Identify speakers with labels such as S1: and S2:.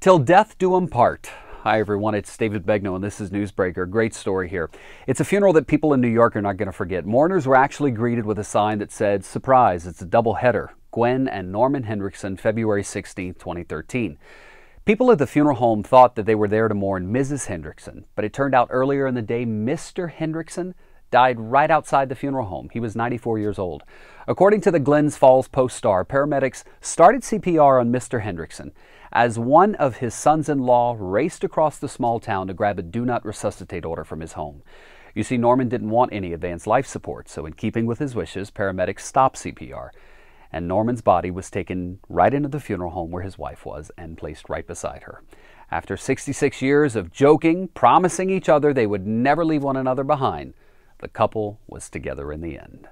S1: Till death do do 'em part. Hi, everyone. It's David Begnaud, and this is Newsbreaker. Great story here. It's a funeral that people in New York are not going to forget. Mourners were actually greeted with a sign that said, Surprise, it's a double header. Gwen and Norman Hendrickson, February 16, 2013. People at the funeral home thought that they were there to mourn Mrs. Hendrickson, but it turned out earlier in the day, Mr. Hendrickson died right outside the funeral home. He was 94 years old. According to the Glens Falls Post Star, paramedics started CPR on Mr. Hendrickson as one of his sons in law raced across the small town to grab a do not resuscitate order from his home. You see, Norman didn't want any advanced life support, so in keeping with his wishes, paramedics stopped CPR. And Norman's body was taken right into the funeral home where his wife was and placed right beside her. After 66 years of joking, promising each other they would never leave one another behind, the couple was together in the end.